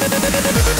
Música